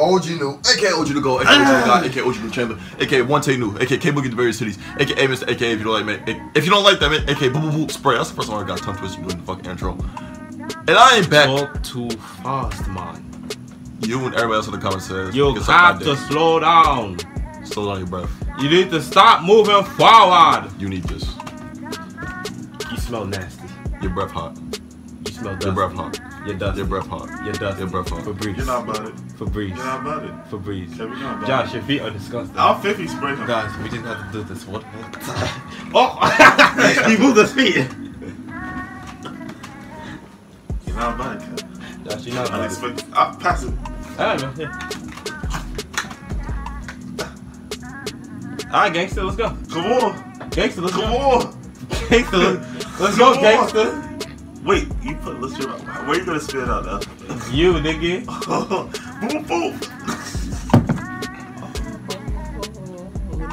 OG New, aka OG the Gold, aka OG the God, aka OG New Chamber, aka One Tay New, aka K Boogie the various cities, aka Mr. aka if you don't like me, if you don't like that man, aka Boo Boo Boo Spray. That's the first time I got tongue twisted doing the fucking intro. And I ain't back. Talk too fast, man. You and everybody else in the comments says You have to slow down. slow down your breath. You need to stop moving forward. You need this. You smell nasty. Your breath hot. You smell dusty. Your breath hot. You're dusty. Your breath hot. You're dusty. Your breath hot. Febreze. You're not about it. Febreze. You're not about it. Febreze. Yeah, we know Josh, your feet are disgusting. I'll 50 spray him. Guys, we just have to do this one more. Oh! he moved his feet. You're not about it, Cat. Josh, you're not about it. I'll ah, pass it. Alright, man. Here. Alright, gangster, let's go. Come on. Gangster, let's Come go. on. Gangster, let's, let's Come go, on. gangster. Wait, you put, let's hear out. Where you gonna spit it out now? You, nigga. boom, boom.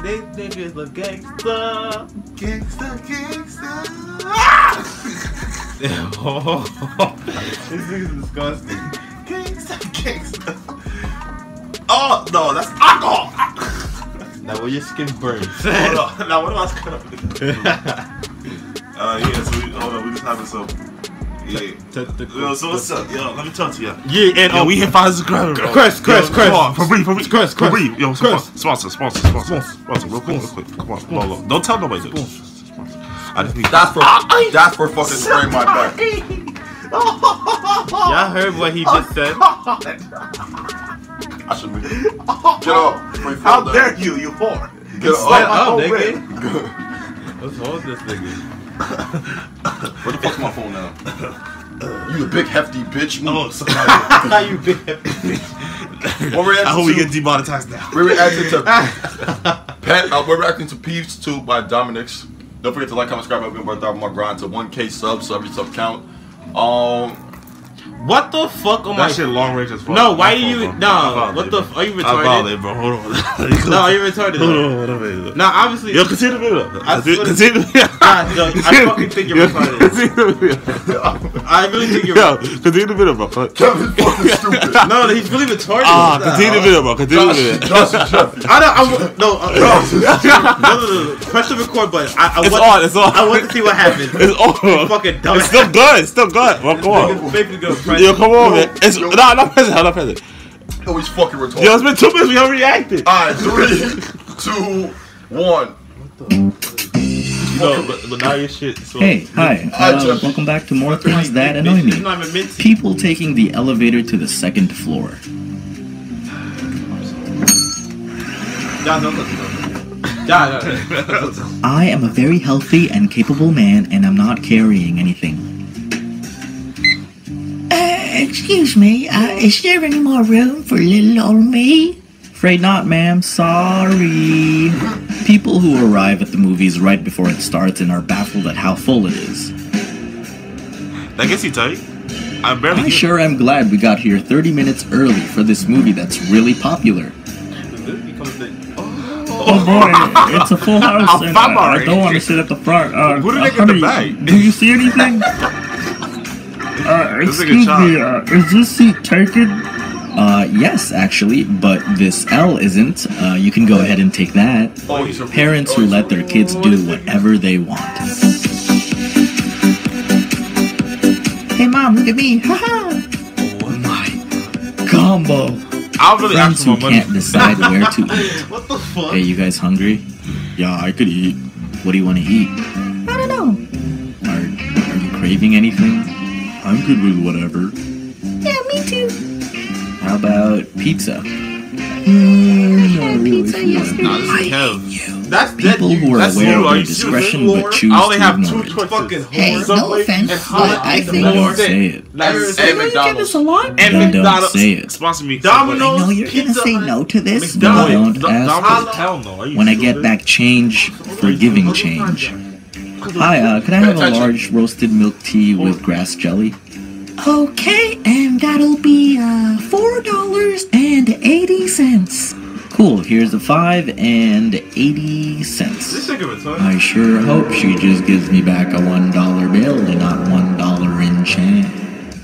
These niggas a gangster. Gangsta, gangsta. this nigga's disgusting. Gangsta, gangsta. Oh, no, that's alcohol. Now where your skin burns. Hold on. Now, what am I gonna do? Uh, yeah, so we, hold on, we just having some. Yeah. Yo, so what's up? Yo, let me talk to you. Yeah, and Yo, we hit five subscribers. bro. Chris, Chris, Yo, Chris. Come on, for free, for free. Chris, Chris. For free. Yo, Chris. sponsor, sponsor, sponsor, sponsor, sponsor, real quick, real quick. Come on, low, low. Don't tell nobody this. Sponsor. I just need. That's for ah, ah. that's for fucking spraying my back. Y'all heard what he just said? I should be. Get up. before How dare you, you whore? Get up. my up, oh, nigga. Let's hold this nigga. Where the fuck's my phone now? You a big hefty bitch. Oh, sorry. How you big What we're I hope we reacting get demonetized now. we're reacting to Pat. Uh, we're reacting to Peeves 2 by Dominix. Don't forget to like, comment, subscribe. We're about to my grind to 1K subs, so every sub count. Um, What the fuck am I? That shit long range as fuck. No, why My do you? No, what the? f- Are you retarded? I retarded? violated, bro. Hold on. No, are you retarded? Hold though? on, hold on, hold on. Now, obviously, Yo, continue the video. I Continue, swear- continue the. God, yo, I fucking think you're Yo, retarded. Continue the video. I really think you're. Yo, continue the video, bro. Kevin's fucking stupid. No, he's really retarded. Ah, continue the video, bro. Continue the video. Josh and Jeffy. I don't. I, no, uh, no, no, no, no. Press the record button. I, I It's want, on, it's on. I want to see what happens. It's on. fucking dumb. It's still good. It's still good. Well, come on. Basically gonna press. Yo, come on, man. It's Yo. no, not present. Not present. Oh, he's fucking retarded. Yo, it's been two minutes. We haven't reacted. Alright, three, two, one. No, but, but now your shit. So Hey, hi. Hi, Uh, welcome back to more things that annoy me. not even minty. People taking the elevator to the second floor. Nah, no, no, no. Nah, no, no. I am a very healthy and capable man, and I'm not carrying anything. Excuse me, uh, is there any more room for little old me? Afraid not, ma'am. Sorry. People who arrive at the movies right before it starts and are baffled at how full it is. That gets you tight. I'm barely I here. sure am glad we got here 30 minutes early for this movie that's really popular. This becomes the- Oh boy, it's a full house, and I'm I, I don't want to sit at the front. Uh, Who did uh, they get the honey, bag? Do you see anything? uh, excuse me, uh, is this seat taken? Uh, yes, actually, but this L isn't. Uh, you can go ahead and take that. Oh, he's a- Parents who let their kids do whatever they want. Hey mom, look at me! Haha! Oh my combo! I'll really ask Friends who can't decide where to eat. What the fuck? Hey, you guys hungry? Yeah, I could eat. What do you want to eat? I don't know. Are, are you craving anything? I'm good with whatever. Yeah, me too. How about pizza? Mm, not really Nah, this is Kev. That's dead. People who are aware of their discretion but choose I only to have ignore two it. Fucking Hey, whore. no offense, but I and think Don't say it. Like, And, seriously? McDonald's. a lot. And Then don't McDonald's. say it. Sponsor me. Domino's. I know you're gonna say no to this, No, but don't ask. Domino's? Hell no. When I get back change for giving change. Hi, uh, can I have a large roasted milk tea with grass jelly? okay, and that'll be uh four dollars and eighty cents. Cool, here's a five and eighty cents. I sure hope she just gives me back a one dollar bill and not one dollar in change.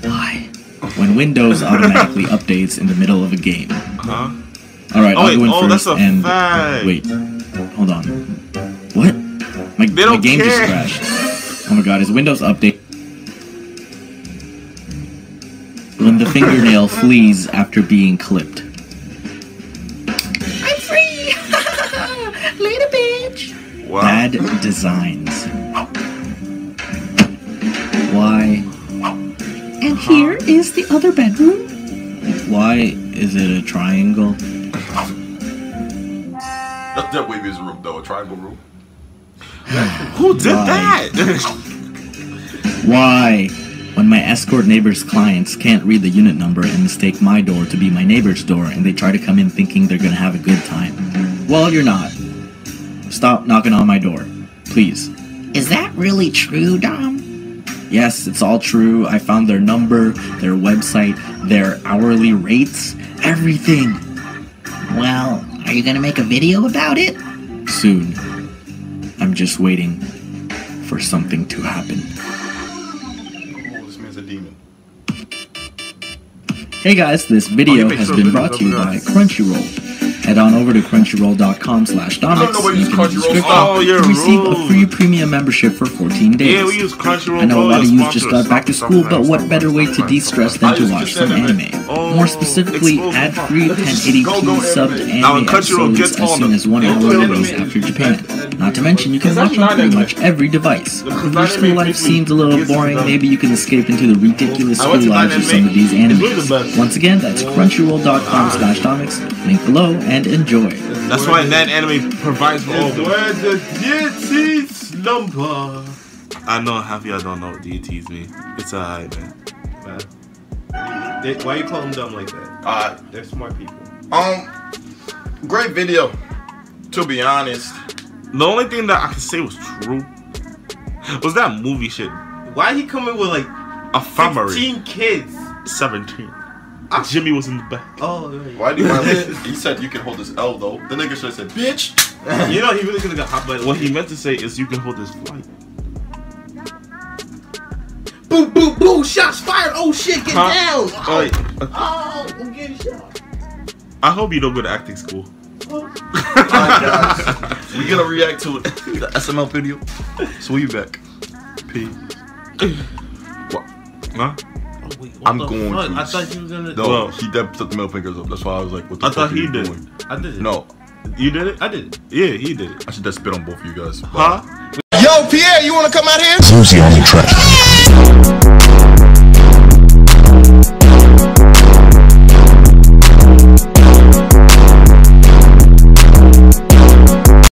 Why? When Windows automatically updates in the middle of a game. Huh? All right, Oh, I'll wait, go in oh, first that's a and fact. wait. Hold on. What? My, They don't game just crashed. Oh my god, is Windows update? When the fingernail flees after being clipped. I'm free! Later, bitch! Wow. Bad designs. Why? And here uh-huh. is the other bedroom. Why is it a triangle? That's that Wavy's room though, a triangle room. Who did Why? that? Why? When my escort neighbor's clients can't read the unit number and mistake my door to be my neighbor's door and they try to come in thinking they're gonna have a good time. Well, you're not. Stop knocking on my door. Please. Is that really true, Dom? Yes, it's all true. I found their number, their website, their hourly rates, everything. Well, are you gonna make a video about it? Soon. I'm just waiting for something to happen. Oh, this man's a demon. Hey guys, this Oh, video has been brought to you by. Crunchyroll. Head on over to crunchyroll.com slash I don't know where Domics. you Link in the use Crunchyroll. description Oh, you're to receive a free premium membership for 14 days. yeah, we use Crunchyroll. I know a lot of you just got back to school, but what better way to de-stress than to watch some anime? anime. Oh, More specifically, expose- ad-free Go, go 1080p anime. subbed anime in episodes get as soon as one Get hour on them. release after Japan. Not to mention, you can watch that's on pretty much every device. If your school life seems a little boring, maybe you can escape into the ridiculous school lives of some of these Anime. It's really the animes. Once again, that's crunchyroll.com slash domics. Link below and enjoy. That's why that anime provides for all It's of where the deity slumber. I know half of y'all don't know what DTs mean. It's alright, man. Man. They, why you call them dumb like that? Uh, They're smart people. um, great video. To be honest, The only thing that I can say was true was that movie shit. Why he coming with like A family. 15 kids? 17. Ah, Jimmy was in the back. Oh, right. why do you want? he said you can hold this L though. The nigga should have said, "Bitch." you know he really could have got hot but What he meant to say is you can hold this flight. Boom, boom, boom! Shots fired! Oh shit! Get Huh? down! Oh, wait. Oh, oh I'm getting shot. I hope you don't go to acting school. Alright, guys, we gonna react to the SML video. So we back. P. What? Huh? Wait, I'm going fuck? to- I thought he was gonna. No, Well- he did put the middle fingers up. That's why I was like, "What the I fuck thought are he you did. doing?" I did it. No, You did it? I did it. Yeah, he did it. I should just spit on both of you guys. Huh? Yo, Pierre, you wanna come out here? Susie on the only track.